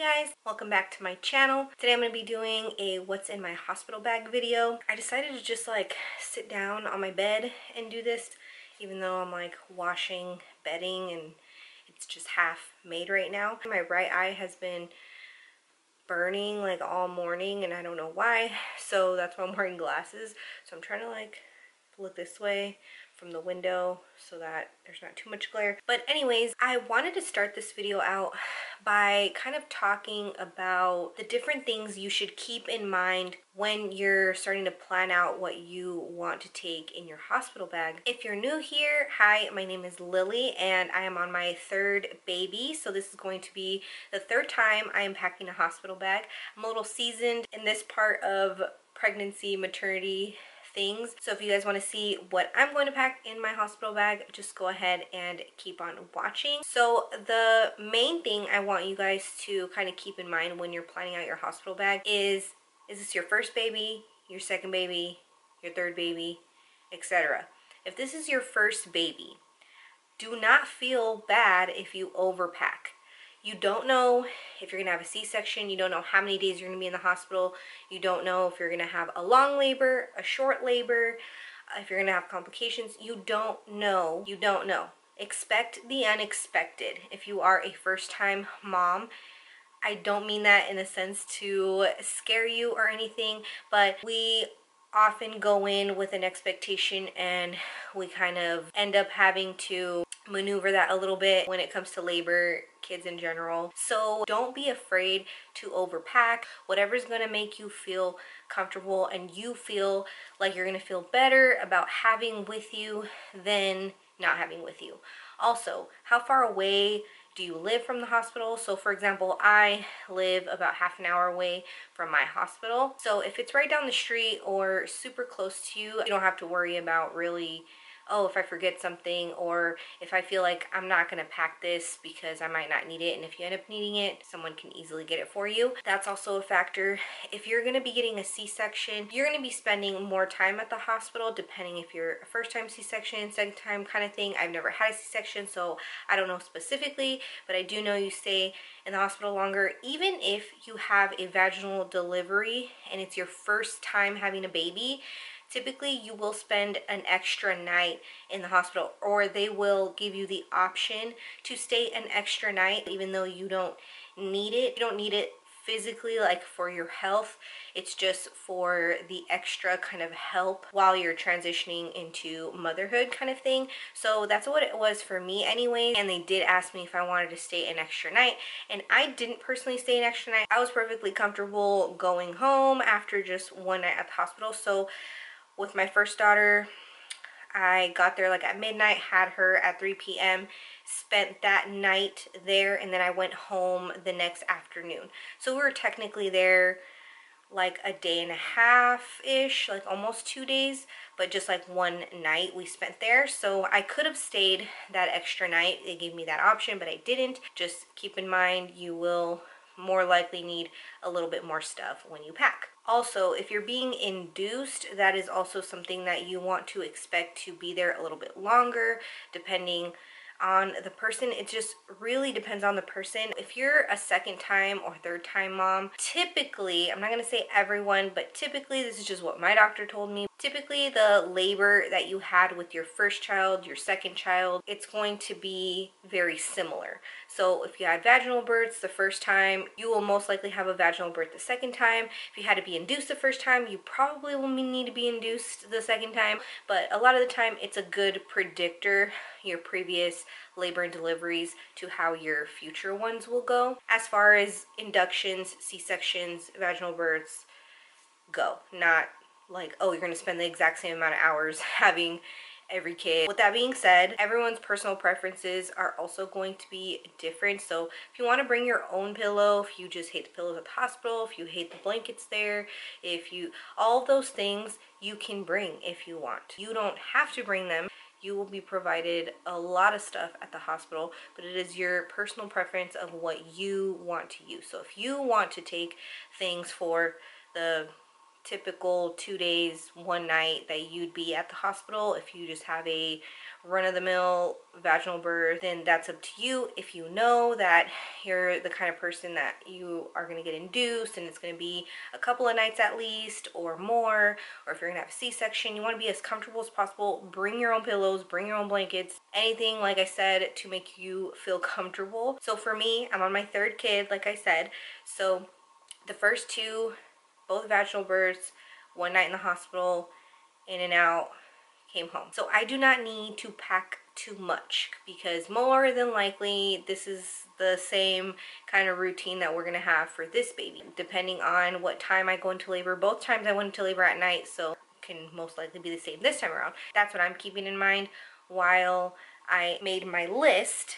guys, welcome back to my channel. Today I'm going to be doing a what's in my hospital bag video. I decided to just like sit down on my bed and do this even though I'm like washing bedding and it's just half made right now. My right eye has been burning like all morning and I don't know why so that's why I'm wearing glasses. So I'm trying to like look this way from the window so that there's not too much glare. But anyways, I wanted to start this video out by kind of talking about the different things you should keep in mind when you're starting to plan out what you want to take in your hospital bag. If you're new here, hi, my name is Lily and I am on my third baby. So this is going to be the third time I am packing a hospital bag. I'm a little seasoned in this part of pregnancy, maternity, things. So if you guys want to see what I'm going to pack in my hospital bag, just go ahead and keep on watching. So the main thing I want you guys to kind of keep in mind when you're planning out your hospital bag is, is this your first baby, your second baby, your third baby, etc. If this is your first baby, do not feel bad if you overpack. You don't know if you're to have a C-section. You don't know how many days you're to be in the hospital. You don't know if you're to have a long labor, a short labor, if you're to have complications. You don't know. You don't know. Expect the unexpected. If you are a first-time mom, I don't mean that in a sense to scare you or anything, but we often go in with an expectation and we kind of end up having to maneuver that a little bit when it comes to labor kids in general. So don't be afraid to overpack. Whatever's going to make you feel comfortable and you feel like you're going to feel better about having with you than not having with you. Also how far away do you live from the hospital? So for example i live about half an hour away from my hospital. So if it's right down the street or super close to you you don't have to worry about really oh, if I forget something or if I feel like I'm not going to pack this because I might not need it and if you end up needing it, someone can easily get it for you. That's also a factor. If you're going to be getting a C-section, you're going to be spending more time at the hospital depending if you're a first time C-section, second time kind of thing. I've never had a C-section so I don't know specifically, but I do know you stay in the hospital longer even if you have a vaginal delivery and it's your first time having a baby typically you will spend an extra night in the hospital or they will give you the option to stay an extra night even though you don't need it. You don't need it physically like for your health. It's just for the extra kind of help while you're transitioning into motherhood kind of thing. So that's what it was for me anyway and they did ask me if I wanted to stay an extra night and I didn't personally stay an extra night. I was perfectly comfortable going home after just one night at the hospital so with my first daughter. I got there like at midnight, had her at 3 p.m., spent that night there, and then I went home the next afternoon. So we were technically there like a day and a half-ish, like almost two days, but just like one night we spent there. So I could have stayed that extra night. They gave me that option, but I didn't. Just keep in mind you will more likely need a little bit more stuff when you pack. Also, if you're being induced, that is also something that you want to expect to be there a little bit longer, depending on the person. It just really depends on the person. If you're a second time or third time mom, typically, I'm not to say everyone, but typically, this is just what my doctor told me. Typically, the labor that you had with your first child, your second child, it's going to be very similar. So if you had vaginal births the first time, you will most likely have a vaginal birth the second time. If you had to be induced the first time, you probably will need to be induced the second time. But a lot of the time, it's a good predictor, your previous labor and deliveries, to how your future ones will go. As far as inductions, C-sections, vaginal births go, not like, oh, you're to spend the exact same amount of hours having every kid. With that being said, everyone's personal preferences are also going to be different. So if you want to bring your own pillow, if you just hate the pillows at the hospital, if you hate the blankets there, if you, all those things you can bring if you want. You don't have to bring them. You will be provided a lot of stuff at the hospital, but it is your personal preference of what you want to use. So if you want to take things for the typical two days, one night that you'd be at the hospital. If you just have a run-of-the-mill vaginal birth, then that's up to you. If you know that you're the kind of person that you are going to get induced and it's going to be a couple of nights at least or more, or if you're going to have a C-section, you want to be as comfortable as possible. Bring your own pillows, bring your own blankets, anything, like I said, to make you feel comfortable. So for me, I'm on my third kid, like I said. So the first two, both vaginal births, one night in the hospital, in and out, came home. So I do not need to pack too much because more than likely this is the same kind of routine that we're going to have for this baby depending on what time I go into labor. Both times I went into labor at night so can most likely be the same this time around. That's what I'm keeping in mind while I made my list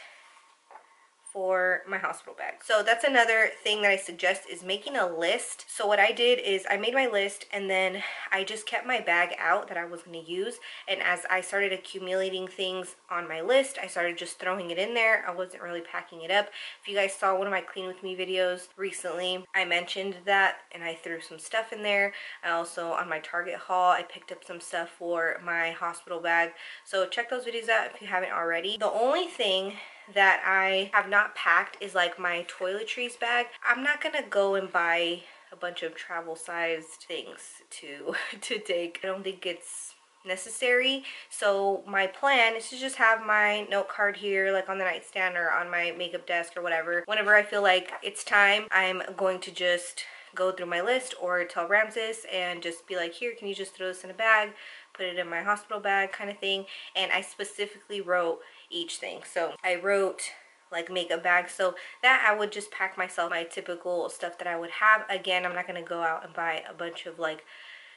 for my hospital bag. So that's another thing that I suggest is making a list. So what I did is I made my list and then I just kept my bag out that I was going to use. And as I started accumulating things on my list, I started just throwing it in there. I wasn't really packing it up. If you guys saw one of my clean with me videos recently, I mentioned that and I threw some stuff in there. I also on my Target haul, I picked up some stuff for my hospital bag. So check those videos out if you haven't already. The only thing that I have not packed is like my toiletries bag. I'm not gonna go and buy a bunch of travel sized things to to take. I don't think it's necessary so my plan is to just have my note card here like on the nightstand or on my makeup desk or whatever whenever I feel like it's time I'm going to just go through my list or tell Ramses and just be like here can you just throw this in a bag put it in my hospital bag kind of thing and I specifically wrote each thing. So I wrote like makeup bags so that I would just pack myself my typical stuff that I would have. Again I'm not gonna go out and buy a bunch of like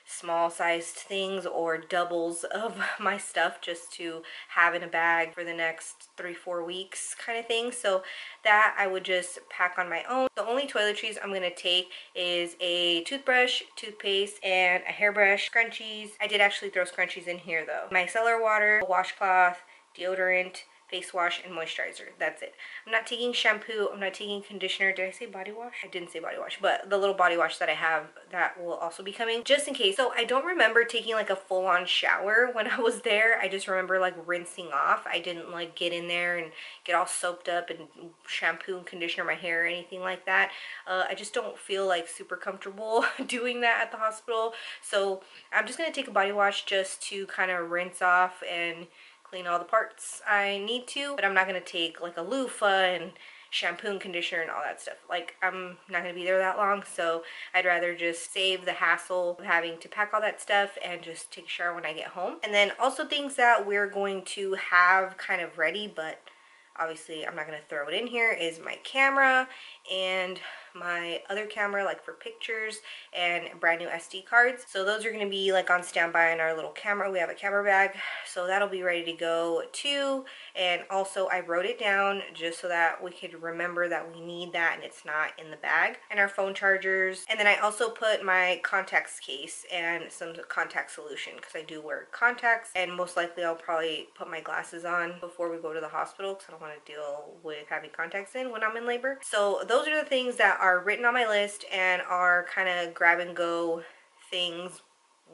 small sized things or doubles of my stuff just to have in a bag for the next three four weeks kind of thing. So that I would just pack on my own. The only toiletries I'm gonna take is a toothbrush toothpaste and a hairbrush. Scrunchies. I did actually throw scrunchies in here though. micellar water washcloth deodorant, face wash, and moisturizer. That's it. I'm not taking shampoo. I'm not taking conditioner. Did I say body wash? I didn't say body wash, but the little body wash that I have, that will also be coming just in case. So I don't remember taking like a full-on shower when I was there. I just remember like rinsing off. I didn't like get in there and get all soaped up and shampoo and conditioner my hair or anything like that. Uh, I just don't feel like super comfortable doing that at the hospital. So I'm just going to take a body wash just to kind of rinse off and clean all the parts I need to, but I'm not to take like a loofah and shampoo and conditioner and all that stuff. Like, I'm not to be there that long, so I'd rather just save the hassle of having to pack all that stuff and just take a shower when I get home. And then also things that we're going to have kind of ready, but obviously I'm not to throw it in here, is my camera and my other camera like for pictures and brand new SD cards. So those are going to be like on standby in our little camera. We have a camera bag so that'll be ready to go too and also I wrote it down just so that we could remember that we need that and it's not in the bag and our phone chargers and then I also put my contacts case and some contact solution because I do wear contacts and most likely I'll probably put my glasses on before we go to the hospital because I don't want to deal with having contacts in when I'm in labor. So those are the things that are written on my list and are kind of grab and go things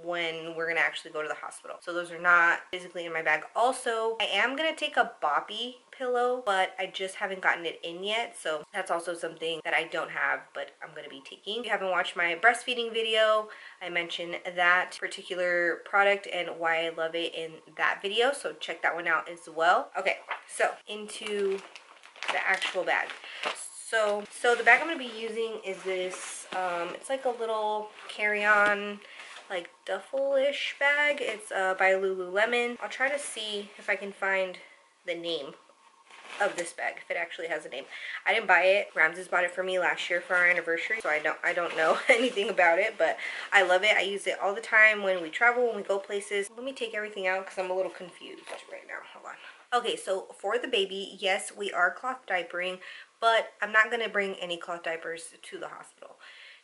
when we're gonna actually go to the hospital. So those are not physically in my bag. Also, I am gonna take a boppy pillow, but I just haven't gotten it in yet. So that's also something that I don't have, but I'm gonna be taking. If you haven't watched my breastfeeding video, I mentioned that particular product and why I love it in that video. So check that one out as well. Okay, so into the actual bag. So, so the bag I'm going to be using is this, um, it's like a little carry-on, like duffel-ish bag. It's uh, by Lululemon. I'll try to see if I can find the name of this bag if it actually has a name. I didn't buy it. Ramses bought it for me last year for our anniversary, so I don't I don't know anything about it, but I love it. I use it all the time when we travel, when we go places. Let me take everything out because I'm a little confused right now. Hold on. Okay, so for the baby, yes, we are cloth diapering, but I'm not going to bring any cloth diapers to the hospital.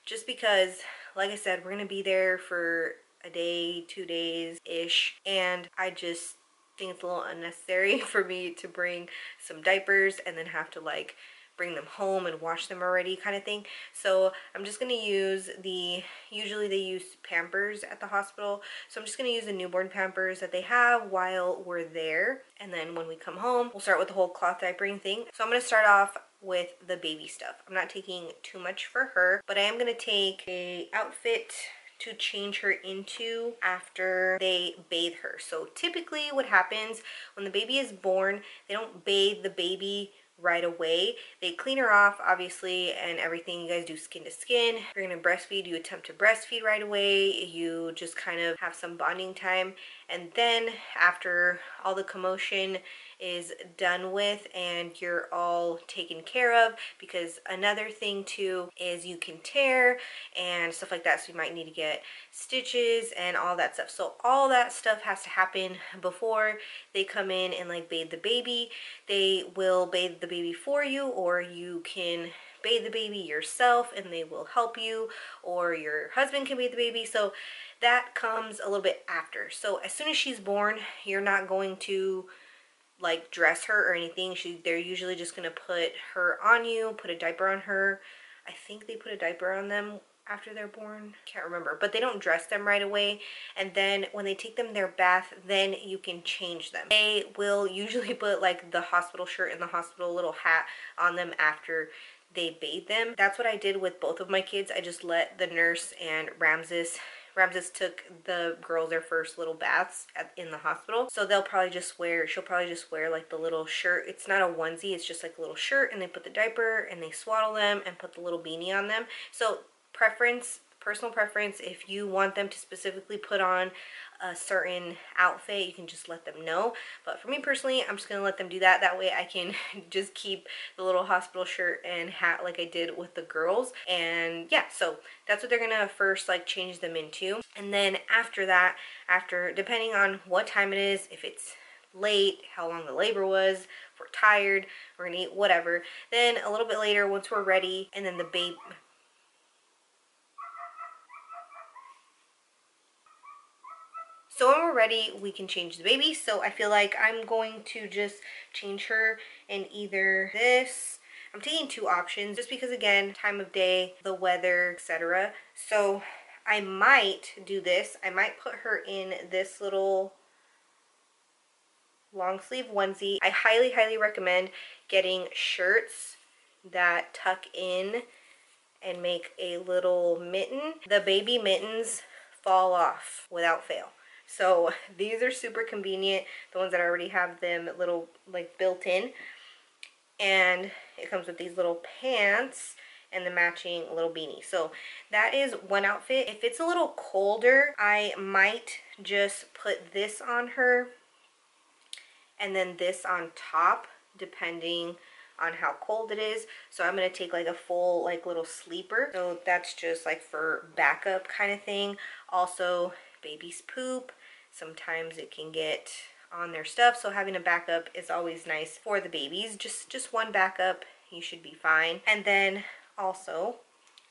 Just because, like I said, we're going to be there for a day, two days-ish, and I just think it's a little unnecessary for me to bring some diapers and then have to like bring them home and wash them already kind of thing. So I'm just going to use the, usually they use Pampers at the hospital. So I'm just going to use the newborn Pampers that they have while we're there. And then when we come home, we'll start with the whole cloth diapering thing. So I'm going to start off with the baby stuff. I'm not taking too much for her, but I am going to take a outfit to change her into after they bathe her. So typically what happens when the baby is born, they don't bathe the baby right away. They clean her off, obviously, and everything. You guys do skin to skin. If you're gonna breastfeed, you attempt to breastfeed right away. You just kind of have some bonding time. And then after all the commotion is done with and you're all taken care of because another thing too is you can tear and stuff like that so you might need to get stitches and all that stuff. So all that stuff has to happen before they come in and like bathe the baby. They will bathe the baby for you or you can bathe the baby yourself and they will help you or your husband can bathe the baby. So that comes a little bit after. So as soon as she's born you're not going to like dress her or anything. She they're usually just gonna put her on you, put a diaper on her. I think they put a diaper on them after they're born. Can't remember, but they don't dress them right away. And then when they take them their bath, then you can change them. They will usually put like the hospital shirt and the hospital little hat on them after they bathe them. That's what I did with both of my kids. I just let the nurse and Ramses Ramses took the girls their first little baths at, in the hospital. So they'll probably just wear, she'll probably just wear like the little shirt. It's not a onesie, it's just like a little shirt and they put the diaper and they swaddle them and put the little beanie on them. So preference, personal preference, if you want them to specifically put on a certain outfit, you can just let them know. But for me personally, I'm just to let them do that. That way I can just keep the little hospital shirt and hat like I did with the girls. And yeah, so that's what they're to first like change them into. And then after that, after depending on what time it is, if it's late, how long the labor was, if we're tired, we're to eat whatever. Then a little bit later, once we're ready, and then the baby So when we're ready, we can change the baby. So I feel like I'm going to just change her in either this. I'm taking two options just because again, time of day, the weather, etc. So I might do this. I might put her in this little long sleeve onesie. I highly, highly recommend getting shirts that tuck in and make a little mitten. The baby mittens fall off without fail. So these are super convenient, the ones that already have them little like built in. And it comes with these little pants and the matching little beanie. So that is one outfit. If it's a little colder, I might just put this on her and then this on top depending on how cold it is. So I'm going to take like a full like little sleeper. So that's just like for backup kind of thing. Also baby's poop sometimes it can get on their stuff so having a backup is always nice for the babies. Just just one backup you should be fine. And then also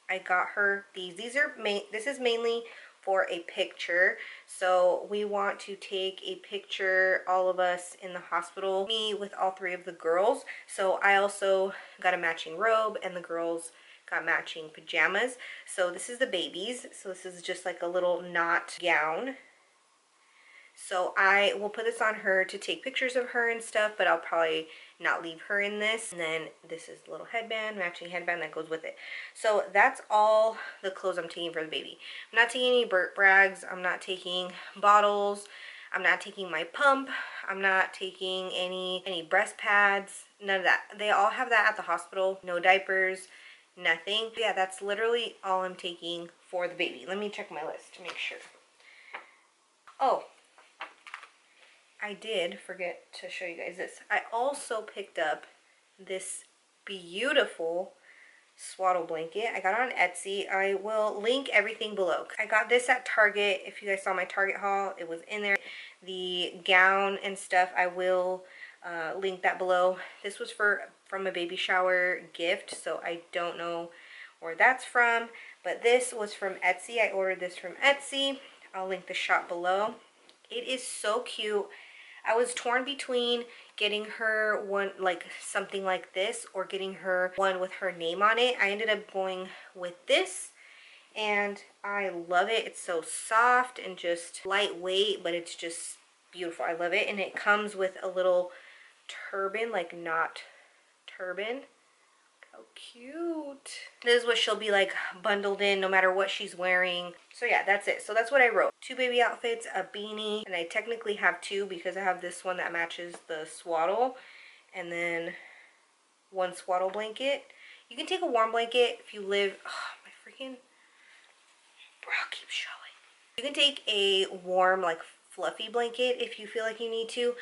I got her these. These are main this is mainly for a picture. So we want to take a picture all of us in the hospital me with all three of the girls. So I also got a matching robe and the girls got matching pajamas. So this is the babies. So this is just like a little knot gown so I will put this on her to take pictures of her and stuff, but I'll probably not leave her in this. And then this is little headband, matching headband that goes with it. So that's all the clothes I'm taking for the baby. I'm not taking any burp rags. I'm not taking bottles. I'm not taking my pump. I'm not taking any, any breast pads. None of that. They all have that at the hospital. No diapers, nothing. Yeah, that's literally all I'm taking for the baby. Let me check my list to make sure. Oh, I did forget to show you guys this. I also picked up this beautiful swaddle blanket. I got it on Etsy. I will link everything below. I got this at Target. If you guys saw my Target haul, it was in there. The gown and stuff, I will uh, link that below. This was for from a baby shower gift, so I don't know where that's from. But this was from Etsy. I ordered this from Etsy. I'll link the shop below. It is so cute. I was torn between getting her one like something like this or getting her one with her name on it. I ended up going with this and I love it. It's so soft and just lightweight, but it's just beautiful. I love it. And it comes with a little turban, like not turban. How cute. This is what she'll be like bundled in no matter what she's wearing. So yeah, that's it. So that's what I wrote. Two baby outfits, a beanie, and I technically have two because I have this one that matches the swaddle. And then one swaddle blanket. You can take a warm blanket if you live, oh, my freaking bra keeps showing. You can take a warm, like fluffy blanket if you feel like you need to.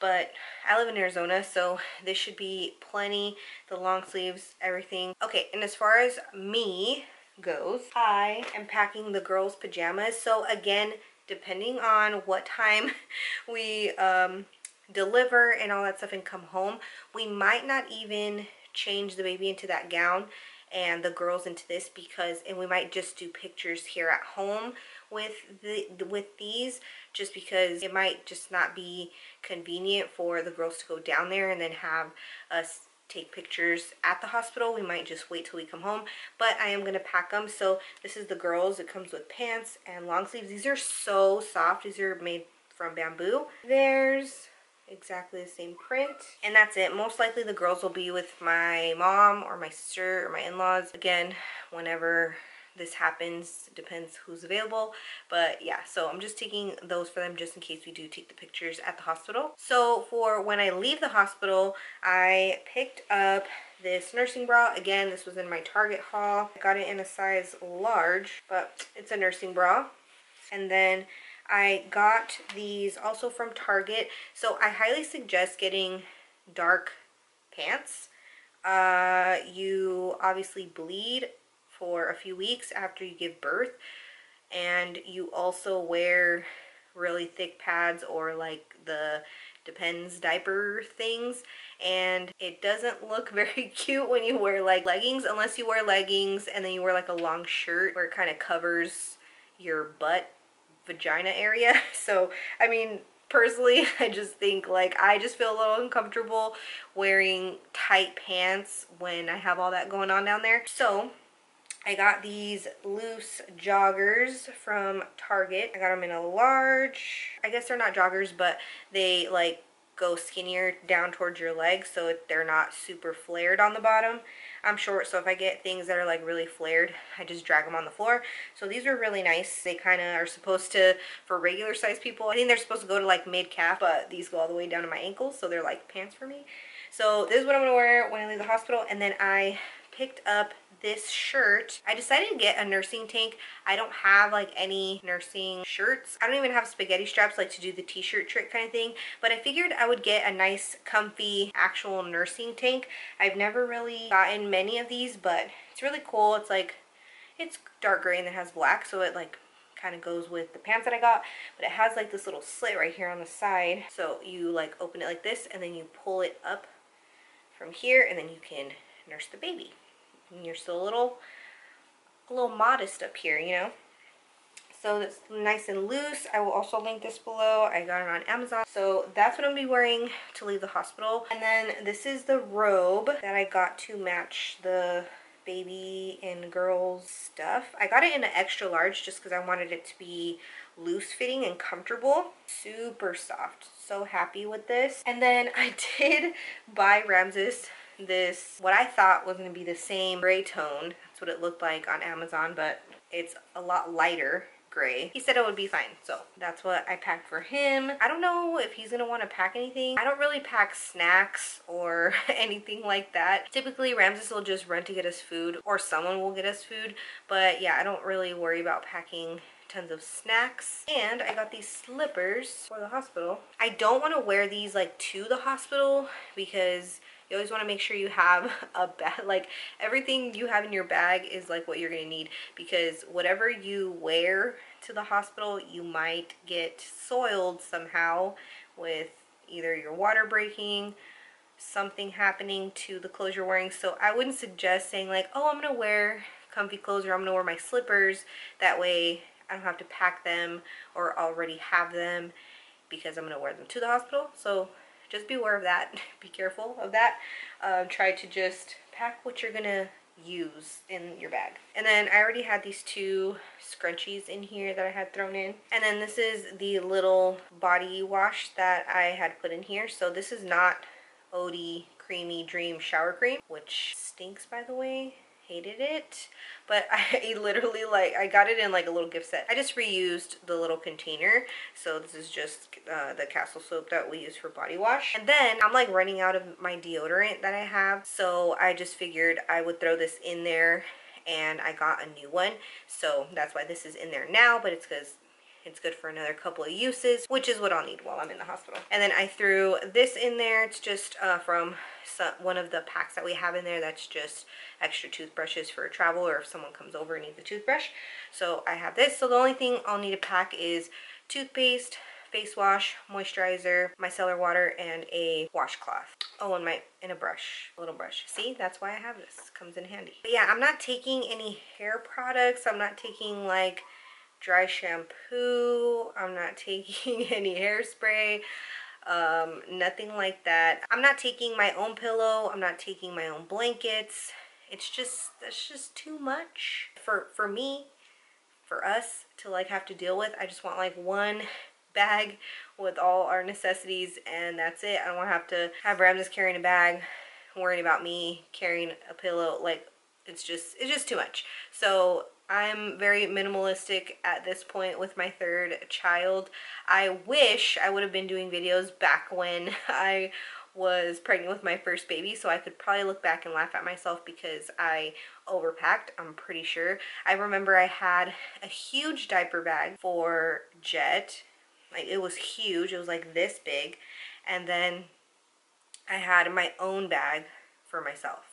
But I live in Arizona, so this should be plenty. The long sleeves, everything. Okay, and as far as me goes, I am packing the girls' pajamas. So again, depending on what time we um, deliver and all that stuff and come home, we might not even change the baby into that gown and the girls into this because and we might just do pictures here at home with the with these just because it might just not be convenient for the girls to go down there and then have us take pictures at the hospital. We might just wait till we come home but i am going to pack them so this is the girls. It comes with pants and long sleeves. These are so soft. These are made from bamboo. There's exactly the same print and that's it. Most likely the girls will be with my mom or my sister or my in-laws. Again whenever this happens depends who's available but yeah so i'm just taking those for them just in case we do take the pictures at the hospital so for when i leave the hospital i picked up this nursing bra again this was in my target haul i got it in a size large but it's a nursing bra and then I got these also from Target. So I highly suggest getting dark pants. Uh, you obviously bleed for a few weeks after you give birth. And you also wear really thick pads or like the depends diaper things and it doesn't look very cute when you wear like leggings unless you wear leggings and then you wear like a long shirt where it kind of covers your butt vagina area. So, I mean, personally, I just think like I just feel a little uncomfortable wearing tight pants when I have all that going on down there. So, I got these loose joggers from Target. I got them in a large. I guess they're not joggers, but they like go skinnier down towards your legs so they're not super flared on the bottom. I'm short, so if I get things that are like really flared, I just drag them on the floor. So these are really nice. They kind of are supposed to, for regular size people, I think they're supposed to go to like mid-calf, but these go all the way down to my ankles, so they're like pants for me. So this is what I'm going to wear when I leave the hospital, and then I picked up this shirt. I decided to get a nursing tank. I don't have like any nursing shirts. I don't even have spaghetti straps like to do the t-shirt trick kind of thing. But I figured I would get a nice comfy actual nursing tank. I've never really gotten many of these but it's really cool. It's like, it's dark gray and it has black so it like kind of goes with the pants that I got but it has like this little slit right here on the side so you like open it like this and then you pull it up from here and then you can nurse the baby and you're still a little, a little modest up here, you know. So it's nice and loose. I will also link this below. I got it on Amazon. So that's what I'm to be wearing to leave the hospital. And then this is the robe that I got to match the baby and girls stuff. I got it in an extra large just because I wanted it to be loose fitting and comfortable. Super soft. So happy with this. And then I did buy Ramses this, what I thought was going to be the same gray tone. That's what it looked like on Amazon, but it's a lot lighter gray. He said it would be fine, so that's what I packed for him. I don't know if he's gonna want to pack anything. I don't really pack snacks or anything like that. Typically, Ramses will just run to get us food or someone will get us food, but yeah, I don't really worry about packing tons of snacks and I got these slippers for the hospital. I don't want to wear these like to the hospital because you always want to make sure you have a bag like everything you have in your bag is like what you're going to need because whatever you wear to the hospital you might get soiled somehow with either your water breaking something happening to the clothes you're wearing. So I wouldn't suggest saying like oh I'm gonna wear comfy clothes or I'm gonna wear my slippers. That way I don't have to pack them or already have them because I'm gonna wear them to the hospital. So just beware of that. Be careful of that. Um, try to just pack what you're gonna use in your bag. And then I already had these two scrunchies in here that I had thrown in. And then this is the little body wash that I had put in here. So this is not Odie Creamy Dream Shower Cream, which stinks by the way hated it but I literally like I got it in like a little gift set. I just reused the little container. So this is just uh, the castile soap that we use for body wash. And then I'm like running out of my deodorant that I have. So I just figured I would throw this in there and I got a new one. So that's why this is in there now but it's because it's good for another couple of uses, which is what I'll need while I'm in the hospital. And then I threw this in there. It's just uh, from some, one of the packs that we have in there that's just extra toothbrushes for travel or if someone comes over and needs a toothbrush. So I have this. So the only thing I'll need to pack is toothpaste, face wash, moisturizer, micellar water, and a washcloth. Oh, and my and a brush, a little brush. See, that's why I have this. Comes in handy. But yeah, I'm not taking any hair products. I'm not taking like dry shampoo. I'm not taking any hairspray. Um, nothing like that. I'm not taking my own pillow. I'm not taking my own blankets. It's just, that's just too much for, for me, for us to like have to deal with. I just want like one bag with all our necessities and that's it. I don't want to have to have Ramses carrying a bag, worrying about me carrying a pillow. Like it's just, it's just too much. So I'm very minimalistic at this point with my third child. I wish I would have been doing videos back when I was pregnant with my first baby so I could probably look back and laugh at myself because I overpacked I'm pretty sure. I remember I had a huge diaper bag for Jet. Like it was huge. It was like this big. And then I had my own bag for myself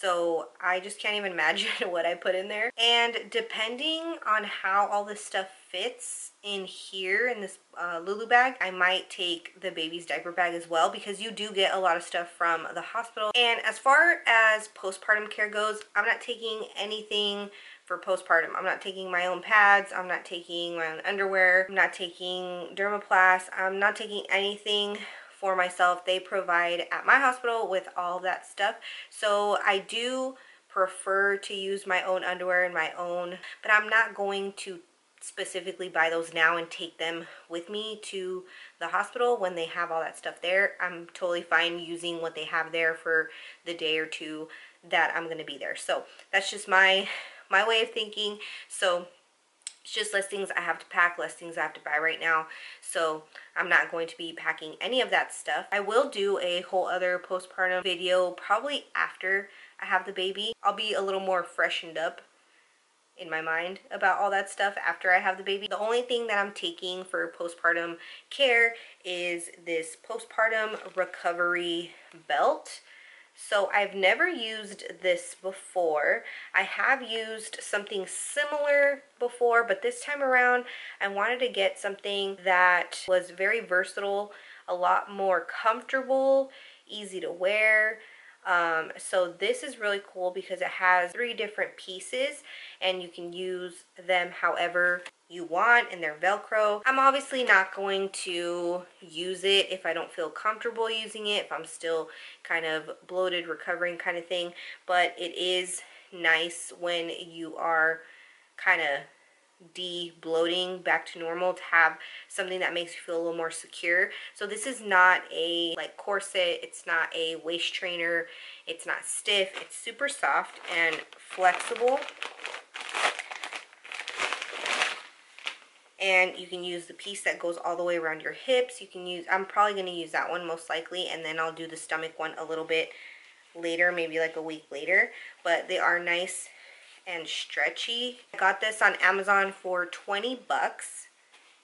so I just can't even imagine what I put in there. And depending on how all this stuff fits in here in this uh, Lulu bag, I might take the baby's diaper bag as well because you do get a lot of stuff from the hospital. And as far as postpartum care goes, I'm not taking anything for postpartum. I'm not taking my own pads. I'm not taking my own underwear. I'm not taking Dermoplast. I'm not taking anything for myself. They provide at my hospital with all that stuff. So I do prefer to use my own underwear and my own, but I'm not going to specifically buy those now and take them with me to the hospital when they have all that stuff there. I'm totally fine using what they have there for the day or two that I'm going to be there. So that's just my my way of thinking. So it's just less things I have to pack, less things I have to buy right now. So I'm not going to be packing any of that stuff. I will do a whole other postpartum video probably after I have the baby. I'll be a little more freshened up in my mind about all that stuff after I have the baby. The only thing that I'm taking for postpartum care is this postpartum recovery belt. So I've never used this before. I have used something similar before, but this time around I wanted to get something that was very versatile, a lot more comfortable, easy to wear. Um, so this is really cool because it has three different pieces and you can use them however you want and they're velcro. I'm obviously not going to use it if i don't feel comfortable using it if i'm still kind of bloated recovering kind of thing but it is nice when you are kind of de-bloating back to normal to have something that makes you feel a little more secure. So this is not a like corset it's not a waist trainer it's not stiff it's super soft and flexible and you can use the piece that goes all the way around your hips. You can use I'm probably going to use that one most likely and then I'll do the stomach one a little bit later maybe like a week later. But they are nice and stretchy. I got this on Amazon for 20 bucks.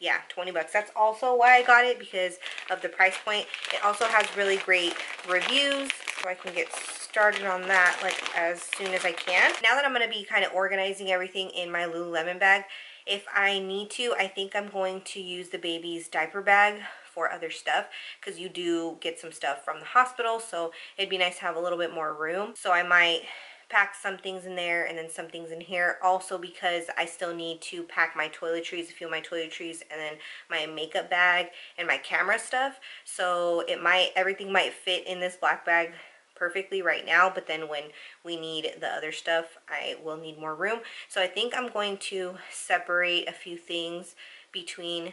Yeah 20 bucks. That's also why I got it because of the price point. It also has really great reviews so I can get started on that like as soon as I can. Now that I'm going to be kind of organizing everything in my Lululemon bag if I need to, I think I'm going to use the baby's diaper bag for other stuff because you do get some stuff from the hospital so it'd be nice to have a little bit more room. So I might pack some things in there and then some things in here also because I still need to pack my toiletries a few of my toiletries and then my makeup bag and my camera stuff. So it might everything might fit in this black bag perfectly right now but then when we need the other stuff I will need more room so I think I'm going to separate a few things between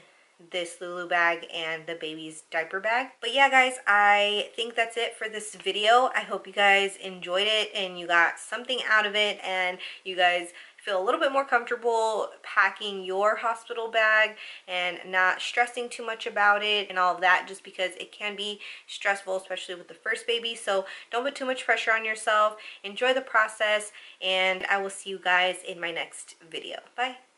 this Lulu bag and the baby's diaper bag. But yeah, guys, I think that's it for this video. I hope you guys enjoyed it and you got something out of it and you guys feel a little bit more comfortable packing your hospital bag and not stressing too much about it and all of that just because it can be stressful especially with the first baby. So don't put too much pressure on yourself. Enjoy the process and I will see you guys in my next video. Bye